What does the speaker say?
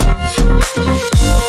すげえ!